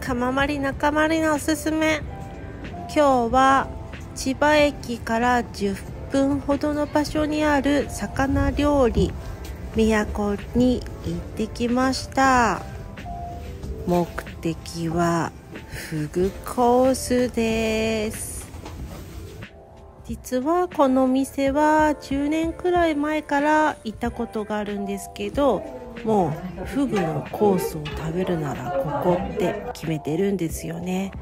釜まり中まりのおすすめ。今日は千葉駅から10分ほどの場所にある魚料理都に行ってきました。目的はフグコースです。実はこの店は10年くらい前から行ったことがあるんですけどもうフグのコースを食べるならここって決めてるんですよね。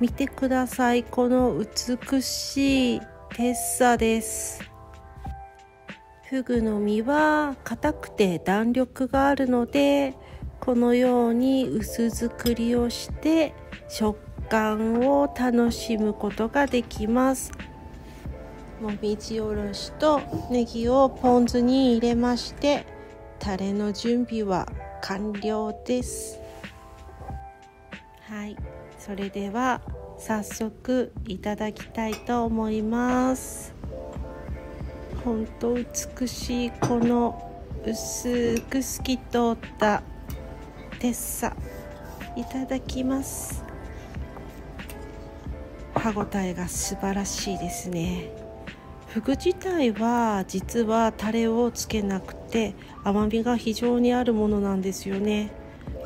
見てください。この美しいテッサです。フグの身は硬くて弾力があるのでこのように薄作りをして食感を楽しむことができます。もみじおろしとネギをポン酢に入れましてタレの準備は完了です。はい。それでは早速いただきたいと思います。本当美しいこの薄く透き通ったテッサ。いただきます。歯ごたえが素晴らしいですね。フグ自体は実はタレをつけなくて甘みが非常にあるものなんですよね。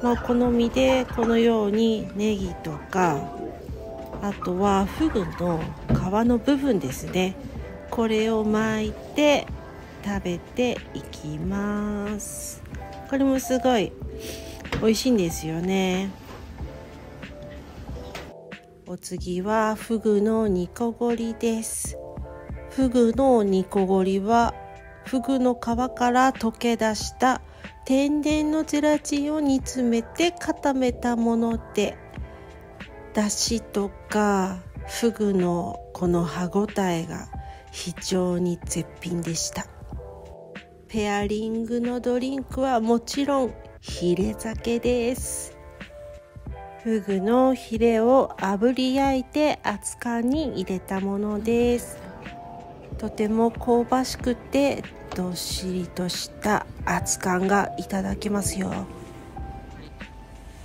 まあ好みでこのようにネギとかあとはフグの皮の部分ですね。これを巻いて食べていきます。これもすごい美味しいんですよね。お次はフグの煮こごりです。フグの煮こごりはフグの皮から溶け出した天然のゼラチンを煮詰めて固めたものでだしとかフグのこの歯ごたえが非常に絶品でした。ペアリングのドリンクはもちろんヒレ酒です。フグのヒレを炙り焼いて熱燗に入れたものです。とても香ばしくてどっしりとした熱燗がいただけますよ。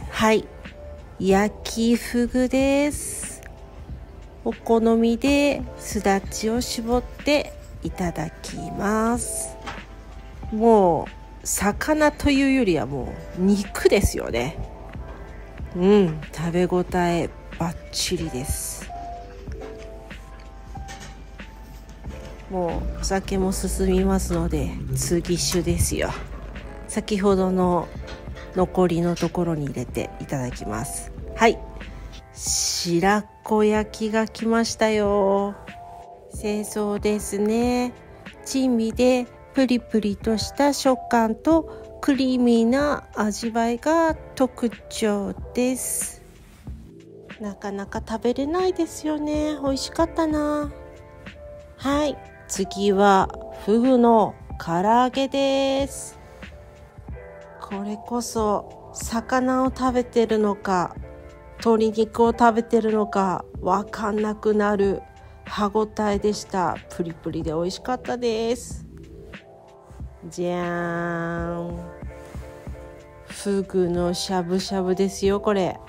はい。焼きフグです。お好みですだちを絞っていただきます。もう魚というよりはもう肉ですよね。うん。食べ応えバッチリです。もうお酒も進みますので次酒ですよ。先ほどの残りのところに入れていただきます。はい。白子焼きが来ましたよ。清掃ですね。珍味でプリプリとした食感とクリーミーな味わいが特徴です。なかなか食べれないですよね。美味しかったな。はい。次はフグの唐揚げです。これこそ魚を食べてるのか鶏肉を食べてるのかわかんなくなる歯ごたえでした。プリプリで美味しかったです。じゃーん。フグのしゃぶしゃぶですよこれ。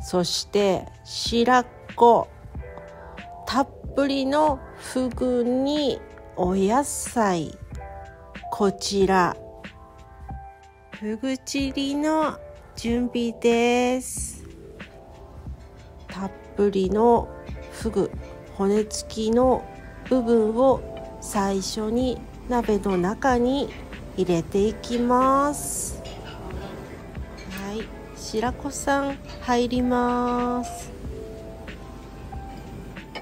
そして白子。ぷりのフグにお野菜。こちら。フグチリの準備です。たっぷりのフグ骨付きの部分を最初に鍋の中に入れていきます。はい。白子さん入ります。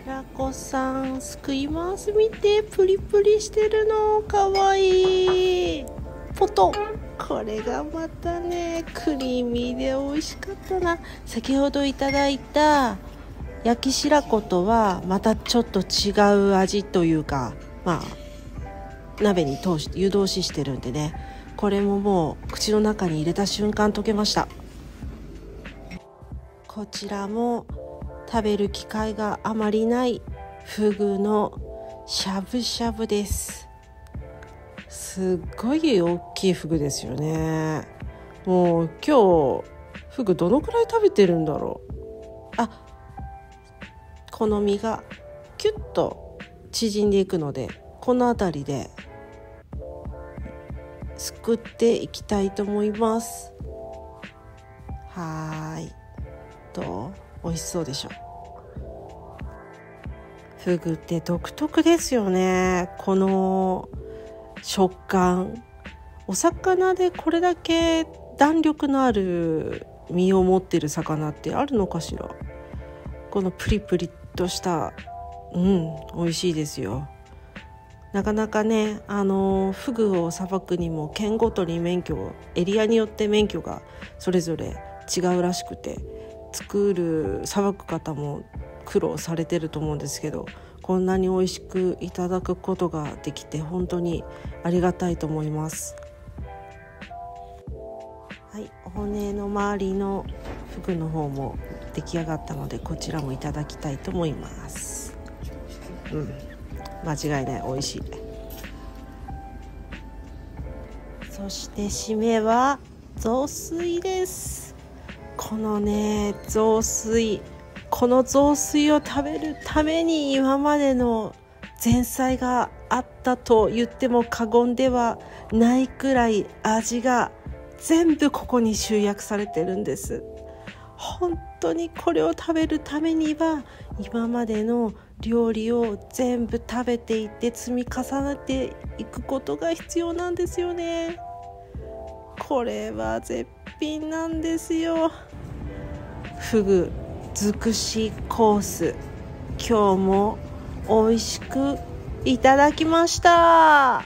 白子さんすくいます見てプリプリしてるの。かわいい。ポトこれがまたねクリーミーで美味しかったな。先ほどいただいた焼き白子とはまたちょっと違う味というかまあ鍋に通し湯通ししてるんでね。これももう口の中に入れた瞬間溶けました。こちらも食べる機会があまりないフグのしゃぶしゃぶです。すっごい大きいフグですよね。もう今日フグどのくらい食べてるんだろう。あこの身がキュッと縮んでいくのでこの辺りですくっていきたいと思います。はい。どう美味しそうでしょ。フグって独特ですよね。この食感お魚でこれだけ弾力のある身を持ってる魚ってあるのかしら。このプリプリっとしたうん美味しいですよ。なかなかねあのフグをさばくにも県ごとに免許エリアによって免許がそれぞれ違うらしくて。作るさばく方も苦労されてると思うんですけどこんなに美味しくいただくことができて本当にありがたいと思います。はい骨の周りのフグの方も出来上がったのでこちらもいただきたいと思います。うん間違いない美味しい。そして締めは雑炊です。このね雑炊この雑炊を食べるために今までの前菜があったと言っても過言ではないくらい味が全部ここに集約されてるんです。本当にこれを食べるためには今までの料理を全部食べていって積み重ねていくことが必要なんですよね。これは絶品なんですよ。フグ尽くしコース。今日も美味しくいただきました。